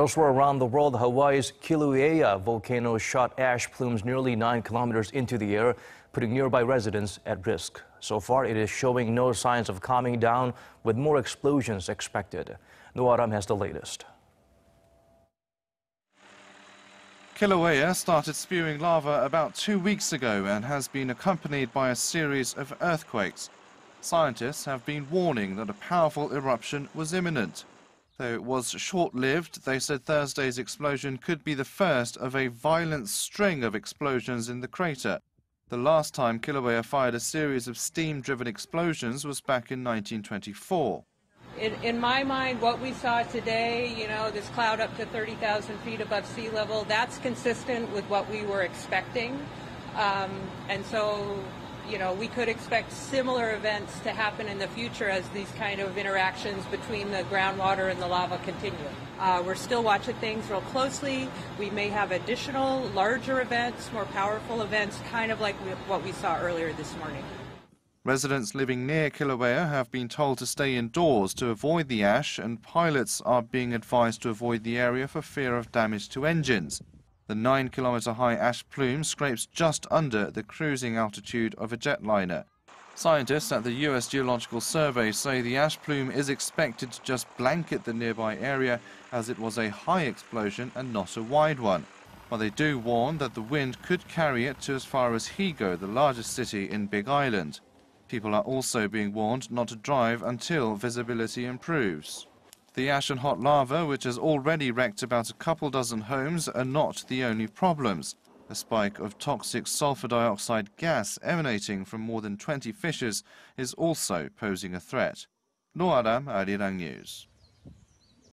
Elsewhere around the world, Hawaii's Kilauea volcano shot ash plumes nearly 9 kilometers into the air, putting nearby residents at risk. So far, it is showing no signs of calming down, with more explosions expected. Ro Aram has the latest. Kilauea started spewing lava about two weeks ago and has been accompanied by a series of earthquakes. Scientists have been warning that a powerful eruption was imminent. Though it was short-lived, they said Thursday's explosion could be the first of a violent string of explosions in the crater. The last time Kilauea fired a series of steam-driven explosions was back in 1924. In, in, my mind, what we saw today, you know, this cloud up to 30,000 feet above sea level, that's consistent with what we were expecting. Um, and so you know, we could expect similar events to happen in the future as these kind of interactions between the groundwater and the lava continue. Uh, we're still watching things real closely. We may have additional larger events, more powerful events, kind of like what we saw earlier this morning. Residents living near Kilauea have been told to stay indoors to avoid the ash, and pilots are being advised to avoid the area for fear of damage to engines. The 9 kilometer high ash plume scrapes just under the cruising altitude of a jetliner. Scientists at the U.S. Geological Survey say the ash plume is expected to just blanket the nearby area as it was a high explosion and not a wide one. But they do warn that the wind could carry it to as far as Hilo, the largest city in Big Island. People are also being warned not to drive until visibility improves. The ash and hot lava, which has already wrecked about a couple dozen homes, are not the only problems. A spike of toxic sulfur dioxide gas emanating from more than 20 fissures is also posing a threat. Ro Aram, Arirang News.